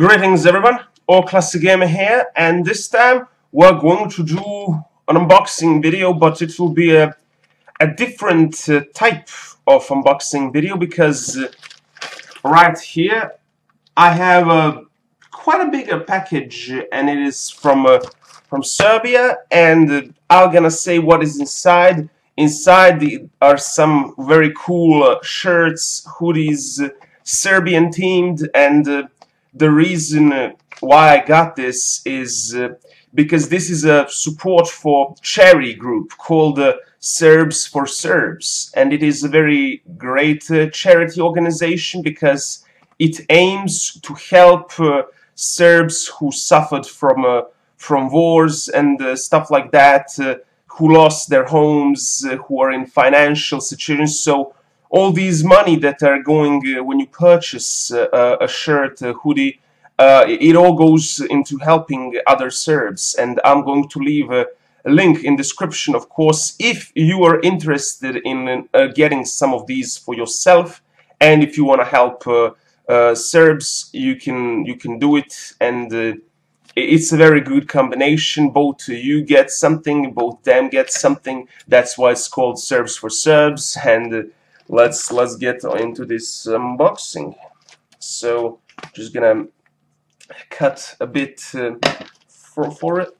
Greetings everyone, Old Classic Gamer here, and this time we're going to do an unboxing video, but it will be a, a different uh, type of unboxing video because uh, right here I have a quite a bigger package and it is from uh, from Serbia and uh, I'm gonna say what is inside. Inside the, are some very cool uh, shirts, hoodies, uh, Serbian themed and the reason uh, why I got this is uh, because this is a support for charity group called uh, Serbs for Serbs. And it is a very great uh, charity organization because it aims to help uh, Serbs who suffered from uh, from wars and stuff like that who lost their homes who are in financial situations so all these money that are going uh, when you purchase uh, a shirt, a hoodie, uh, it all goes into helping other Serbs. And I'm going to leave a, link in description, of course, if you are interested in getting some of these for yourself, and if you want to help Serbs, you can you can do it, and it's a very good combination. Both you get something, both them get something. That's why it's called Serbs for Serbs, and let's let's get into this unboxing. So just gonna cut a bit uh, for, for it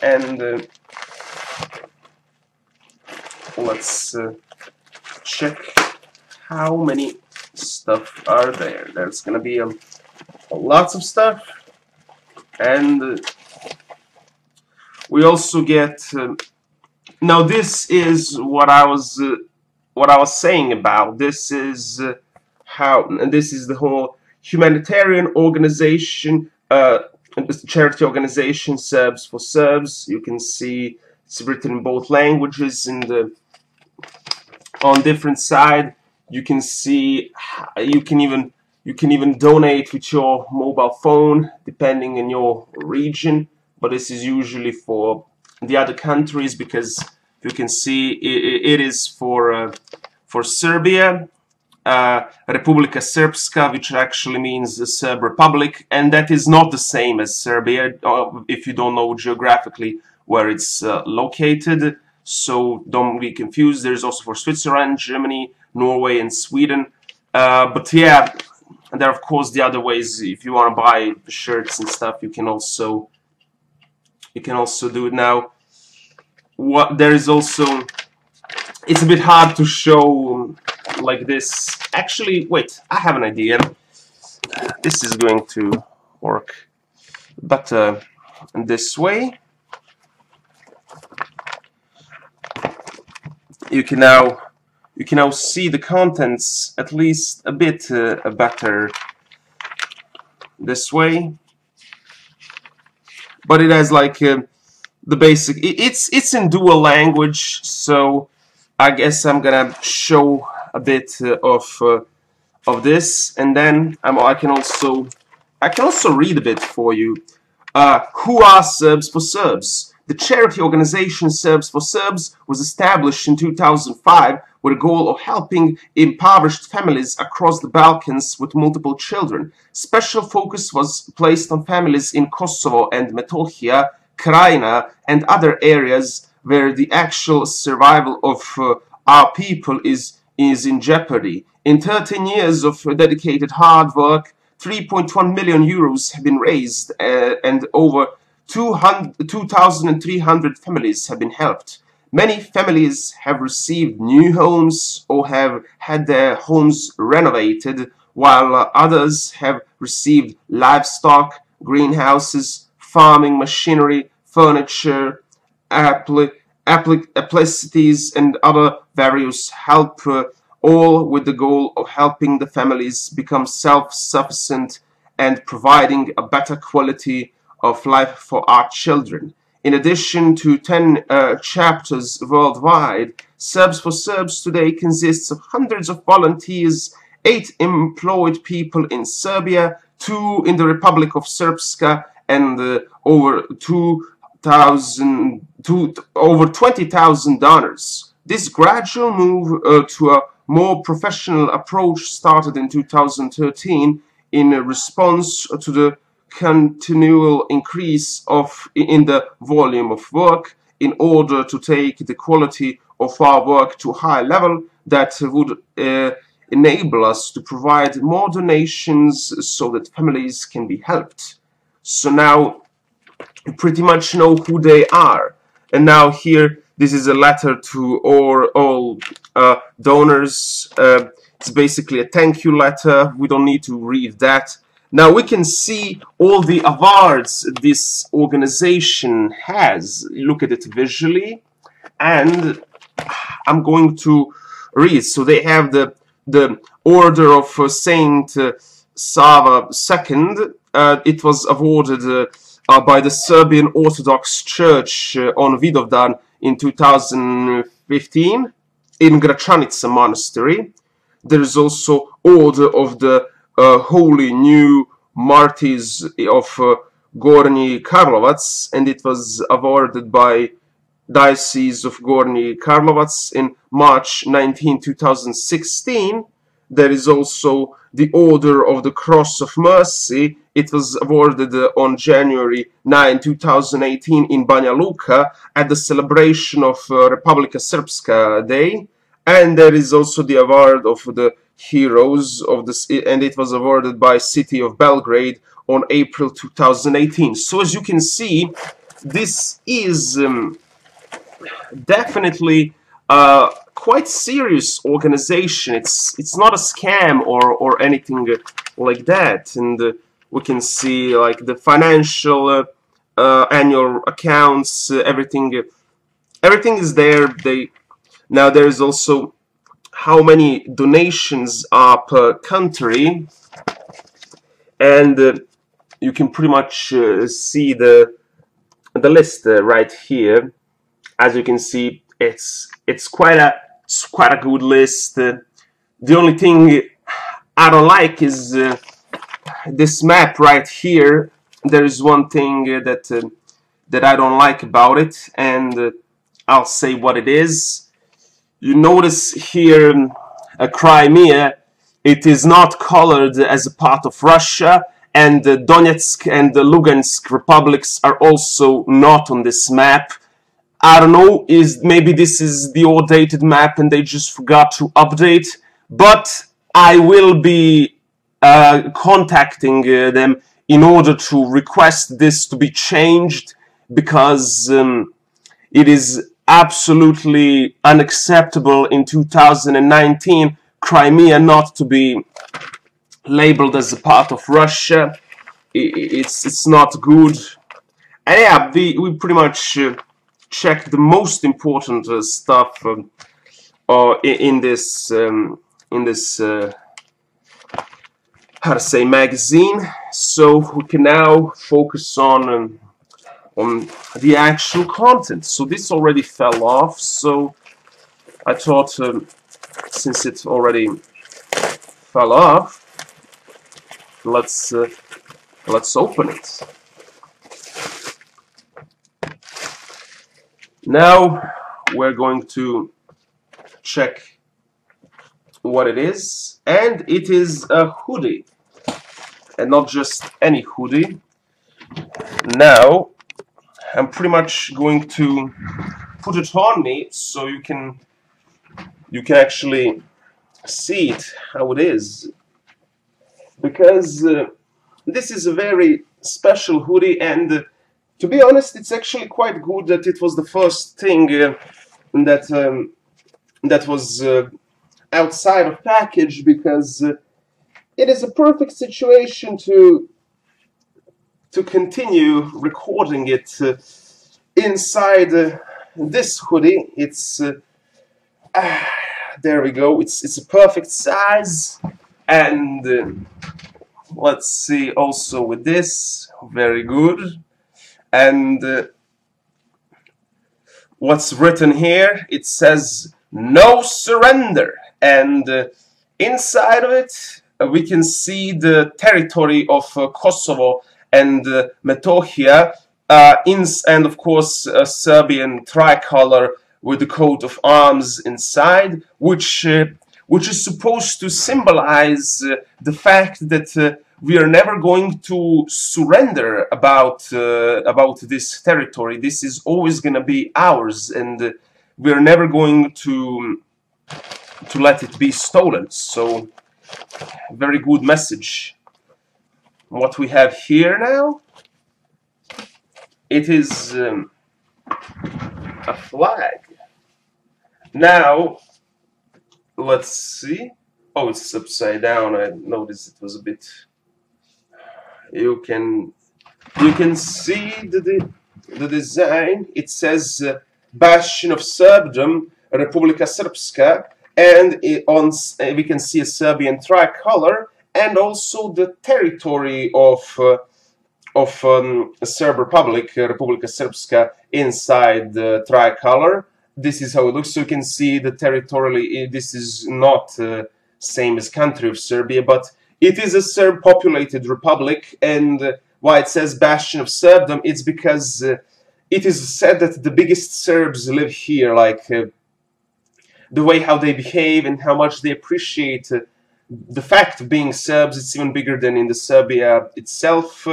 and uh, let's uh, check how many stuff are there. There's gonna be um, lots of stuff and uh, we also get uh, now this is what I was uh, what I was saying about. This is uh, how, and this is the whole humanitarian organization, uh, charity organization, Serbs for Serbs. You can see it's written in both languages and the on different side you can see you can even you can even donate with your mobile phone depending on your region but this is usually for the other countries because you can see it, it is for uh, for Serbia. Uh, Republika Srpska which actually means Serb Republic and that is not the same as Serbia uh, if you don't know geographically where it's uh, located. So don't be confused. There's also for Switzerland Germany Norway and Sweden. Uh, but yeah and there are of course the other ways. If you want to buy shirts and stuff you can also you can also do it now what there is also it's a bit hard to show like this. Actually wait I have an idea. This is going to work better this way. You can now you can now see the contents at least a bit uh, better this way. But it has like uh, the basic it's it's in dual language so I guess I'm gonna show a bit uh, of uh, of this and then I'm, I can also I can also read a bit for you uh, who are Serbs for Serbs the charity organization Serbs for Serbs was established in 2005 with a goal of helping impoverished families across the Balkans with multiple children. Special focus was placed on families in Kosovo and Metohija Krajina and other areas where the actual survival of uh, our people is, is in jeopardy. In 13 years of dedicated hard work, 3.1 million euros have been raised uh, and over 2,300 families have been helped. Many families have received new homes or have had their homes renovated, while others have received livestock, greenhouses, farming machinery, furniture, appli appli applicities, and other various help, uh, all with the goal of helping the families become self-sufficient and providing a better quality of life for our children. In addition to 10 uh, chapters worldwide, Serbs for Serbs today consists of hundreds of volunteers, 8 employed people in Serbia, 2 in the Republic of Srpska, and uh, over 2 thousand over twenty thousand dollars. This gradual move uh, to a more professional approach started in 2013 in response to the continual increase of in the volume of work in order to take the quality of our work to a high level that would uh, enable us to provide more donations so that families can be helped. So now you pretty much know who they are. And now here, this is a letter to all, all uh, donors. Uh, it's basically a thank you letter. We don't need to read that. Now we can see all the awards this organization has. Look at it visually. And I'm going to read. So they have the the Order of uh, Saint uh, Sava II. Uh, it was awarded uh, by the Serbian Orthodox Church uh, on Vidovdan in 2015 in Gračanica Monastery. There is also Order of the uh, Holy New Martyrs of Gornji Karlovac and it was awarded by Diocese of Gornji Karlovac in March 19, 2016. There is also the Order of the Cross of Mercy. It was awarded uh, on January 9, 2018 in Banja Luka at the celebration of uh, Republika Srpska Day. And there is also the award of the Heroes of the and it was awarded by City of Belgrade on April 2018. So as you can see, this is um, definitely a quite serious organization. It's it's not a scam or or anything like that. And uh, we can see like the financial uh, uh, annual accounts, uh, everything. everything is there. They now there is also how many donations are per country, and uh, you can pretty much uh, see the the list right here as you can see it's it's quite a it's quite a good list. Uh, the only thing I don't like is uh, this map right here. There is one thing uh, that uh, that I don't like about it and uh, I'll say what it is. You notice here um, Crimea. It is not colored as a part of Russia and Donetsk and the Lugansk republics are also not on this map I don't know, is maybe this is the outdated map and they just forgot to update, but I will be uh, contacting uh, them in order to request this to be changed because um, it is absolutely unacceptable in 2019 Crimea not to be labeled as a part of Russia. It's it's not good. And yeah, we, we pretty much uh, check the most important uh, stuff um, uh, in, in, this um, in this uh, how to say magazine. So we can now focus on um, on the actual content. So this already fell off so I thought um, since it already fell off let's uh, let's open it Now we're going to check what it is and it is a hoodie and not just any hoodie. Now I'm pretty much going to put it on me so you can you can actually see it how it is. Because uh, this is a very special hoodie and to be honest, it's actually quite good that it was the first thing uh, that um, that was uh, outside of package because uh, it is a perfect situation to to continue recording it uh, inside uh, this hoodie. It's ah, there we go. It's it's a perfect size and let's see also with this very good and uh, what's written here it says no surrender. And uh, inside of it uh, we can see the territory of uh, Kosovo and uh, Metohija uh, and of course a Serbian tricolor with the coat of arms inside which which is supposed to symbolize the fact that we are never going to surrender about uh, about this territory. This is always going to be ours, and we are never going to to let it be stolen. So, very good message. What we have here now, it is um, a flag. Now, let's see. Oh, it's upside down. I noticed it was a bit you can you can see the the, the design it says uh, bastion of Serbdom republika srpska and it, on uh, we can see a serbian tricolor and also the territory of uh, of um, Serb Republic, uh, Republika Srpska, inside the tricolor. This is how it looks. So you can see the territorially, this is not uh, same as country of Serbia, but it is a Serb-populated republic, and uh, why it says Bastion of Serbdom, it's because uh, it is said that the biggest Serbs live here, like uh, the way how they behave and how much they appreciate uh, the fact of being Serbs. It's even bigger than in the Serbia itself,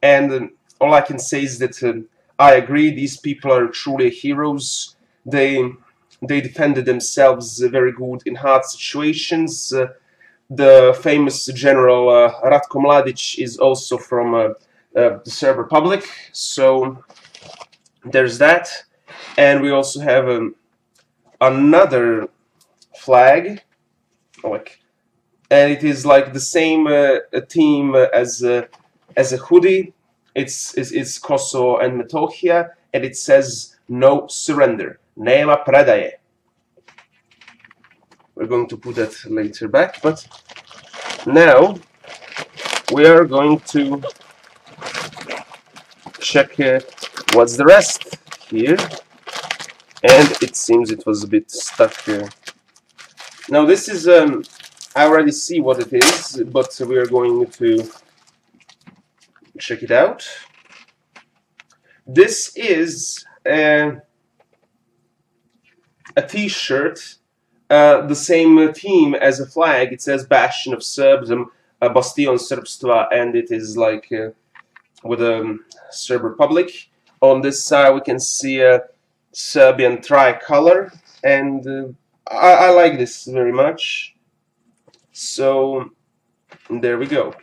and um, all I can say is that uh, I agree. These people are truly heroes. They they defended themselves very good in hard situations the famous general uh, Ratko Mladic is also from uh, uh, the Serb Republic, so there's that. And we also have um, another flag, like, and it is like the same team as as a hoodie. It's, it's it's Kosovo and Metohija, and it says no surrender. Nema predaje. We're going to put that later back, but now we are going to check uh, what's the rest here. And it seems it was a bit stuck here. Now this is um, I already see what it is but we are going to check it out. This is a, a t-shirt uh, the same team as a flag. It says Bastion of Serbs, uh, Bastion Srpstva, and it is like uh, with a um, Serb Republic. On this side, we can see a Serbian tricolor, and uh, I, I like this very much. So there we go.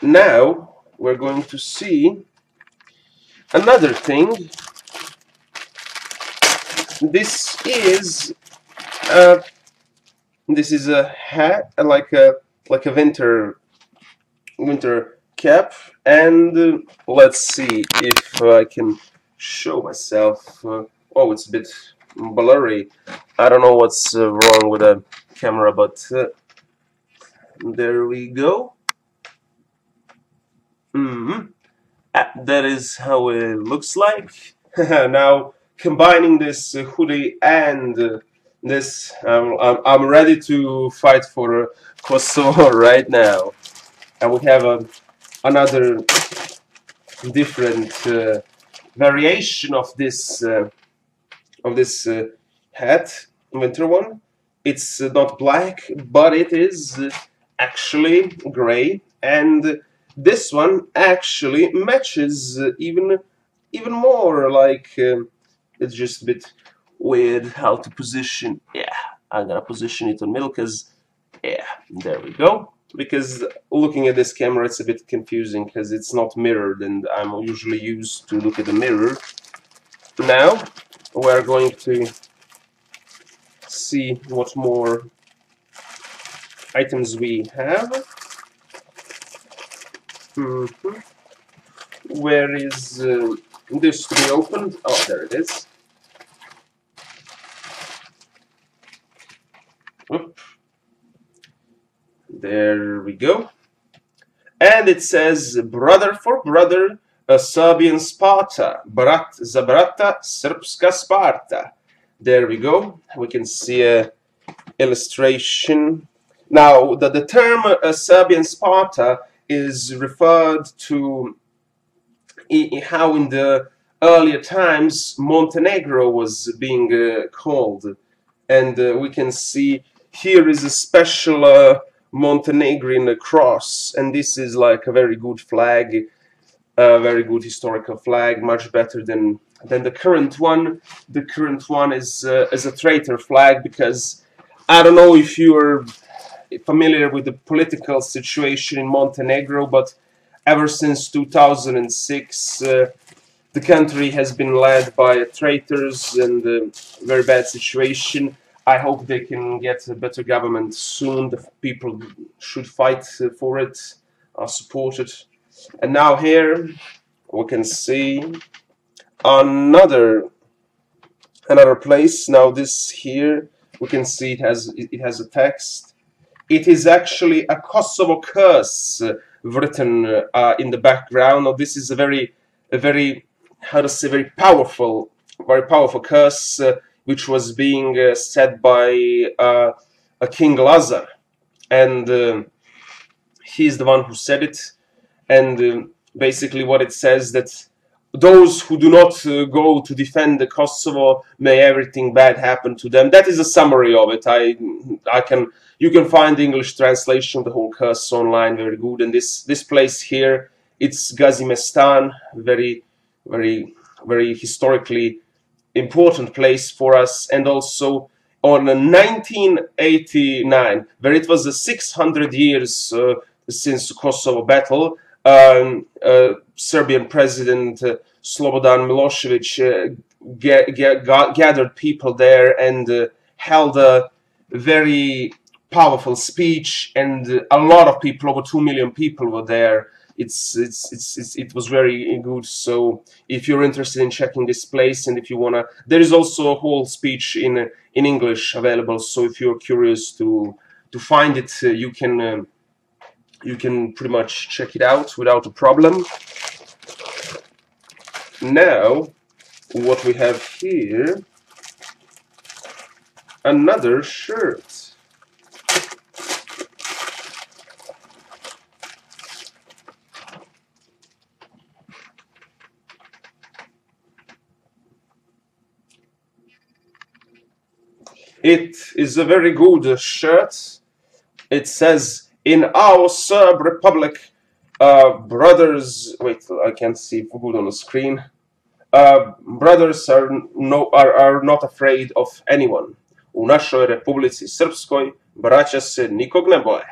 Now we're going to see another thing this is uh, this is a hat like a like a winter winter cap. And uh, let's see if I can show myself uh, oh it's a bit blurry. I don't know what's uh, wrong with the camera but uh, there we go. Mm -hmm. that is how it looks like. Now combining this uh, hoodie and uh, this, um, I'm, I'm ready to fight for uh, Kosovo right now. And we have a, another different uh, variation of this uh, of this uh, hat, winter one. It's not black, but it is actually gray, and this one actually matches even even more like it's just a bit weird how to position yeah I'm gonna position it on middle because yeah there we go. Because looking at this camera it's a bit confusing because it's not mirrored and I'm usually used to look at the mirror. Now we're going to see what more items we have. Mm -hmm. where is uh, this to be opened? Oh there it is There we go. And it says, brother for brother, a Serbian Sparta, brat za brata, Srpska Sparta. There we go. We can see a illustration. Now, the, the term uh, Serbian Sparta is referred to how in the earlier times Montenegro was being uh, called. And uh, we can see here is a special uh, Montenegrin cross and this is like a very good flag a very good historical flag much better than than the current one. The current one is uh, is a traitor flag because I don't know if you are familiar with the political situation in Montenegro but ever since 2006 uh, the country has been led by traitors and a very bad situation I hope they can get a better government soon. The people should fight for it, are supported. And now here we can see another another place. Now this here we can see it has it has a text. It is actually a Kosovo curse written uh, in the background. Now this is a very a very how to say very powerful very powerful curse. Uh, which was being uh, said by uh, a King Lazar, and uh, he's the one who said it. And basically, what it says that those who do not uh, go to defend the Kosovo may everything bad happen to them. That is a summary of it. I I can you can find English translation of the whole curse online, very good. And this this place here, it's Gazimestan, very very very historically important place for us and also on 1989 where it was the 600 years uh, since the Kosovo battle um, uh, Serbian President uh, Slobodan Milosevic uh, gathered people there and uh, held a very powerful speech and a lot of people over 2 million people were there it's, it's, it's, it's, it was very good. So if you're interested in checking this place and if you wanna, there is also a whole speech in in English available. So if you're curious to to find it, uh, you can uh, you can pretty much check it out without a problem. Now, what we have here, another shirt. It is a very good shirt. It says, in our Serb Republic, uh, brothers, wait, I can't see good on the screen. Uh, brothers are, no, are, are not afraid of anyone. U našoj Republici Srpskoj braća se nikog ne boje.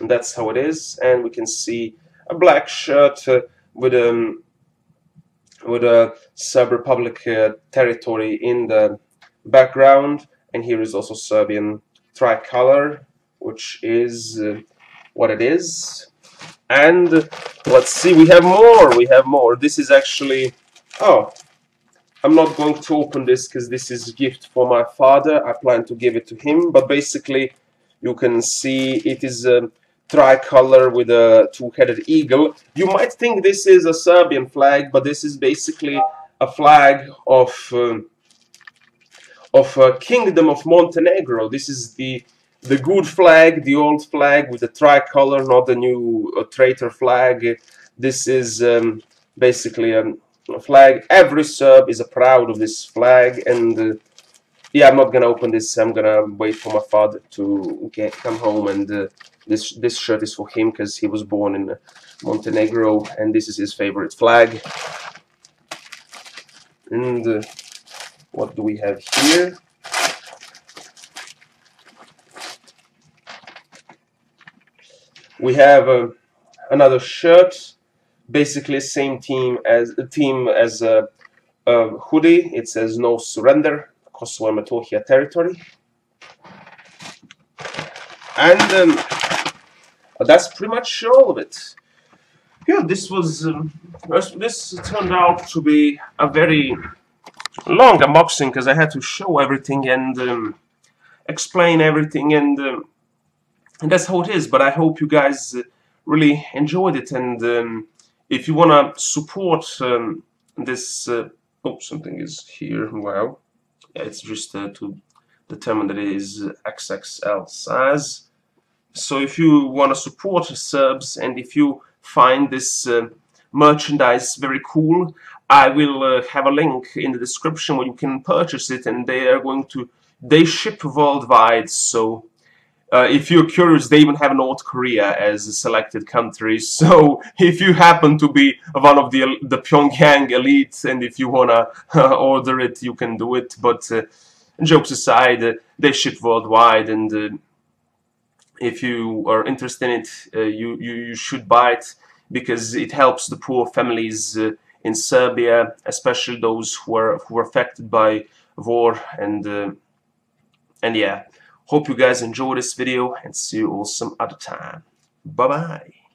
That's how it is, and we can see a black shirt with a um, with a Serb Republic uh, territory in the background and here is also Serbian tricolor which is uh, what it is. And let's see we have more we have more. This is actually oh I'm not going to open this because this is a gift for my father. I plan to give it to him. But basically you can see it is a tricolor with a two-headed eagle. You might think this is a Serbian flag but this is basically a flag of um, of uh, Kingdom of Montenegro. This is the the good flag, the old flag with the tricolor, not the new uh, traitor flag. This is um, basically um, a flag. Every Serb is proud of this flag, and uh, yeah, I'm not gonna open this. I'm gonna wait for my father to get come home, and uh, this this shirt is for him because he was born in Montenegro, and this is his favorite flag. And uh, what do we have here? We have uh, another shirt, basically same team as a team as a, a hoodie. It says "No Surrender, Kosovo and Metohija territory," and um, that's pretty much all of it. Yeah, this was um, this turned out to be a very long unboxing because I had to show everything and um, explain everything and, um, and that's how it is. But I hope you guys uh, really enjoyed it. And um, if you wanna support um, this uh, oh something is here wow yeah, it's just uh, to determine that it is XXL size. So if you want to support Serbs and if you find this uh, merchandise very cool I will uh, have a link in the description where you can purchase it and they are going to they ship worldwide so uh, if you're curious, they even have North Korea as a selected country. So if you happen to be one of the the Pyongyang elite, and if you wanna order it, you can do it. But uh, jokes aside, uh, they ship worldwide, and uh, if you are interested in it, uh, you, you you should buy it because it helps the poor families uh, in Serbia, especially those who are who were affected by war and uh, and yeah. Hope you guys enjoy this video and see you all some other time. Bye bye.